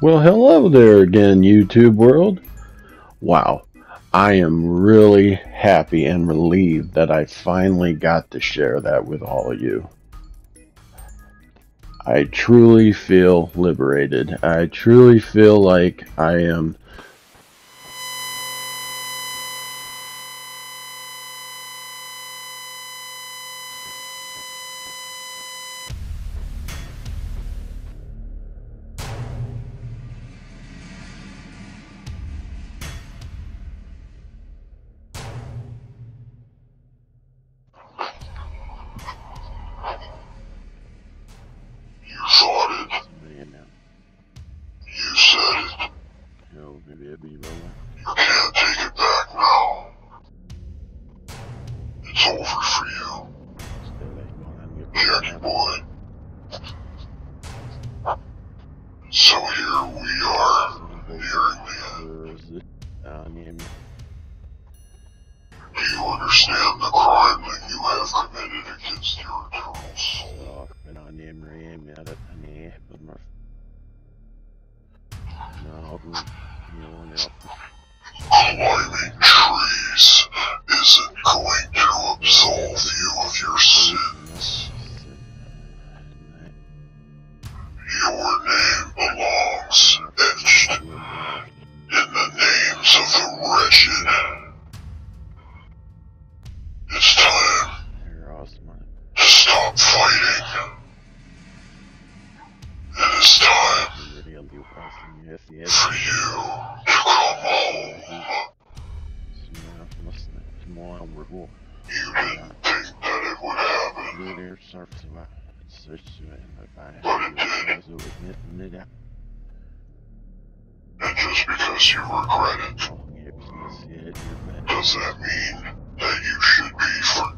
Well, hello there again, YouTube world. Wow, I am really happy and relieved that I finally got to share that with all of you. I truly feel liberated. I truly feel like I am be rolling. You can't take it back now. It's over for you, Stay like, going on, get Jackie boy. So here we are, nearing the end. Where is it? Down near me. Do you understand the crime that you have committed against your eternal soul? Ja, Jo, ja. Climbing trees isn't going to absolve you of your awesome. Yes, for yes. you to come home. Tomorrow we're going You didn't think that it would happen, their surface of it. Search to it. If I had to admit it, and just because you regret it, oh, yeah, business, yeah, you're bad. does that mean that you should be forgiven?